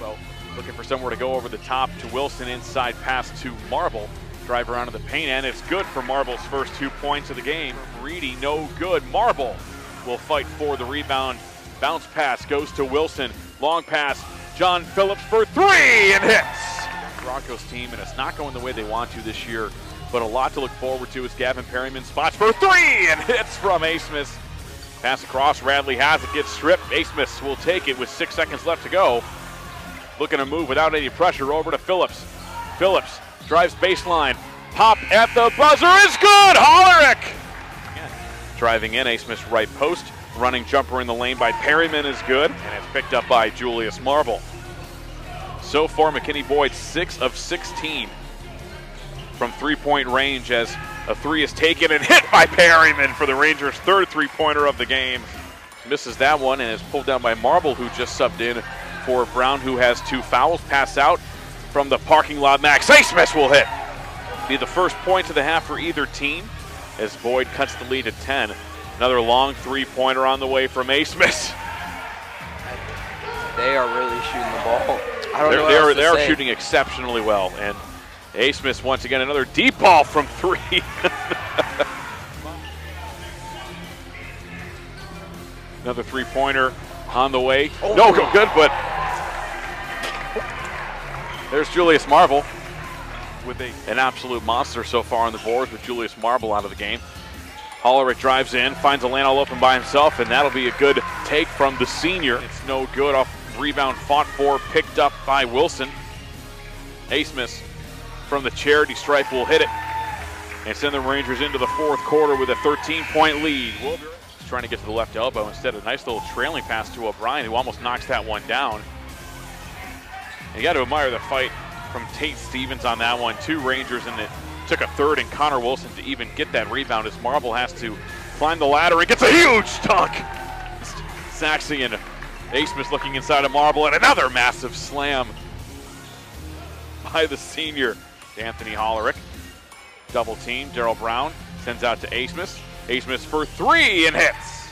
Elbow looking for somewhere to go over the top to Wilson. Inside pass to Marble. Drive around to the paint, and it's good for Marble's first two points of the game. Reedy, no good. Marble will fight for the rebound. Bounce pass goes to Wilson. Long pass. John Phillips for three and hits. Broncos team, and it's not going the way they want to this year, but a lot to look forward to as Gavin Perryman spots for three and hits from Asmus. Pass across, Radley has it, gets stripped. Asmus will take it with six seconds left to go. Looking to move without any pressure over to Phillips. Phillips drives baseline. Pop at the buzzer is good. Hollerick driving in. Asmus right post. Running jumper in the lane by Perryman is good, and it's picked up by Julius Marble. So far, McKinney Boyd 6 of 16 from three point range as a three is taken and hit by Perryman for the Rangers' third three pointer of the game. Misses that one and is pulled down by Marble, who just subbed in for Brown, who has two fouls. Pass out from the parking lot. Max Asmus will hit. Be the first point of the half for either team as Boyd cuts the lead to 10. Another long three pointer on the way from Asmus. They are really shooting the ball. I don't They're, know. they're, they're say. shooting exceptionally well. And Asmus once again another deep ball from three. another three pointer on the way. Oh, no, go good, but there's Julius Marble with a, an absolute monster so far on the boards with Julius Marble out of the game. Hollerick drives in, finds a lane all open by himself, and that'll be a good take from the senior. It's no good off rebound fought for, picked up by Wilson. Asmus from the charity stripe will hit it and send the Rangers into the fourth quarter with a 13 point lead. Wilder trying to get to the left elbow instead. Of a nice little trailing pass to O'Brien, who almost knocks that one down. And you got to admire the fight from Tate Stevens on that one. Two Rangers, and it took a third and Connor Wilson to even get that rebound as Marble has to climb the ladder and gets a huge dunk. Saxey and Asmus looking inside of Marble, and another massive slam by the senior Anthony Hollerick. Double team, Daryl Brown sends out to Asmus. Asmus for three and hits.